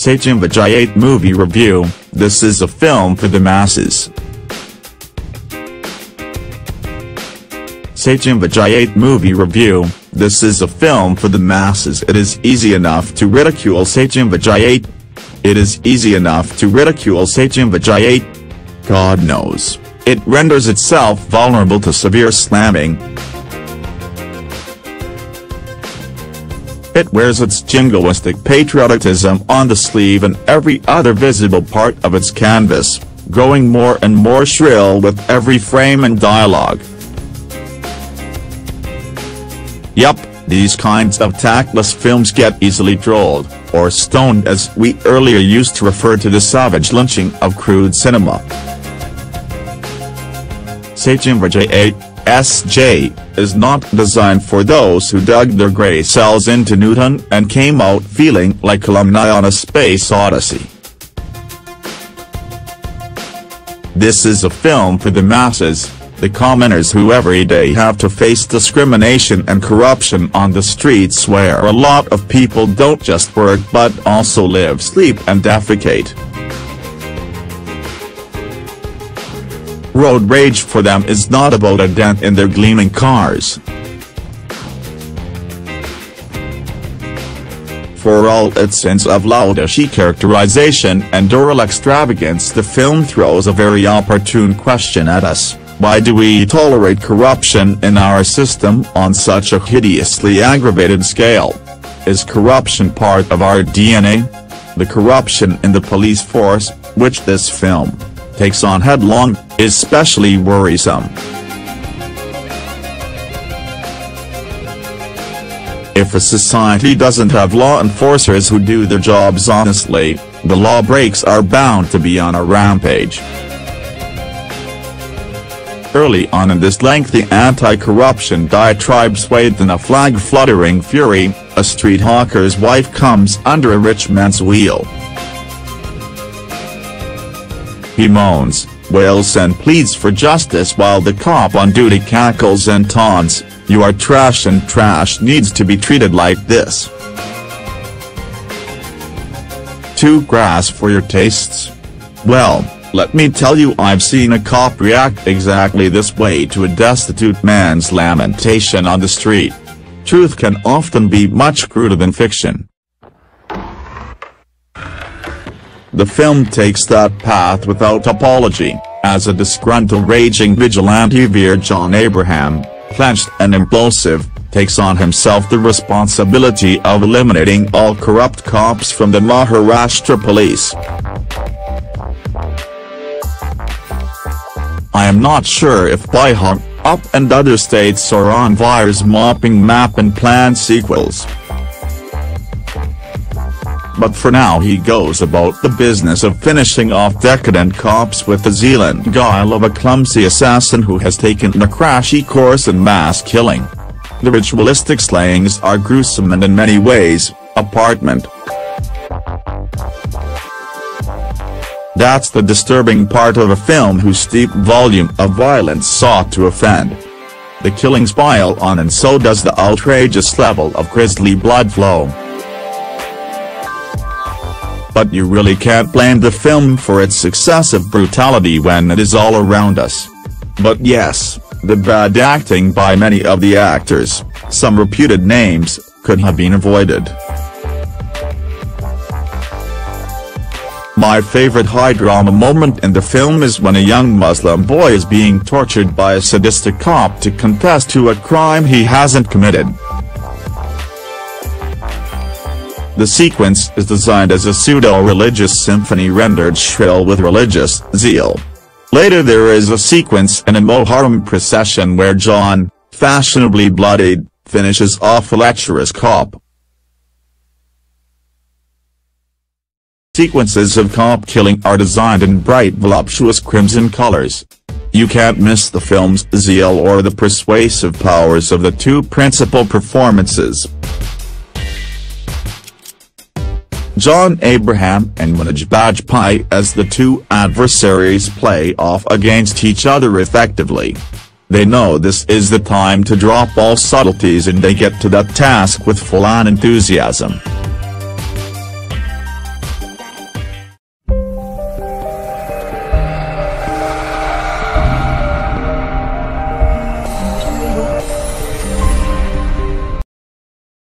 Satyameva Jayate Movie Review, this is a film for the masses. Satyameva Jayate Movie Review, this is a film for the masses it is easy enough to ridicule Satyameva Jayate. It is easy enough to ridicule Satyameva Jayate. God knows, it renders itself vulnerable to severe slamming. It wears its jingoistic patriotism on the sleeve and every other visible part of its canvas, growing more and more shrill with every frame and dialogue. Yup, these kinds of tactless films get easily trolled, or stoned as we earlier used to refer to the savage lynching of crude cinema. Satyameva Jayate SJ, is not designed for those who dug their grey cells into Newton and came out feeling like alumni on a space odyssey. This is a film for the masses, the commoners who every day have to face discrimination and corruption on the streets where a lot of people don't just work but also live sleep and defecate. Road rage for them is not about a dent in their gleaming cars. For all its sense of loudish characterization and oral extravagance the film throws a very opportune question at us, why do we tolerate corruption in our system on such a hideously aggravated scale? Is corruption part of our DNA? The corruption in the police force, which this film takes on headlong, is especially worrisome. If a society doesn't have law enforcers who do their jobs honestly, the lawbreaks are bound to be on a rampage. Early on in this lengthy anti-corruption diatribe swathed in a flag-fluttering fury, a street hawker's wife comes under a rich man's wheel. He moans, wails and pleads for justice while the cop on duty cackles and taunts, you are trash and trash needs to be treated like this. Too grass for your tastes? Well, let me tell you I've seen a cop react exactly this way to a destitute man's lamentation on the street. Truth can often be much cruder than fiction. The film takes that path without apology, as a disgruntled raging vigilante Veer John Abraham, clenched and impulsive, takes on himself the responsibility of eliminating all corrupt cops from the Maharashtra police. I am not sure if Bihar, Up and other states are on Veer's mopping map and plan sequels but for now he goes about the business of finishing off decadent cops with the zealand guile of a clumsy assassin who has taken a crashy course in mass killing. The ritualistic slayings are gruesome and in many ways, apartment. That's the disturbing part of a film whose steep volume of violence sought to offend. The killings pile on and so does the outrageous level of grisly blood flow but you really can't blame the film for its excessive brutality when it is all around us. But yes, the bad acting by many of the actors, some reputed names, could have been avoided. My favorite high drama moment in the film is when a young Muslim boy is being tortured by a sadistic cop to confess to a crime he hasn't committed. The sequence is designed as a pseudo-religious symphony rendered shrill with religious zeal. Later there is a sequence in a Moharram procession where John, fashionably bloodied, finishes off a lecherous cop. Sequences of cop killing are designed in bright voluptuous crimson colors. You can't miss the film's zeal or the persuasive powers of the two principal performances. John Abraham and Manoj Bajpayee as the two adversaries play off against each other effectively. They know this is the time to drop all subtleties and they get to that task with full-on enthusiasm.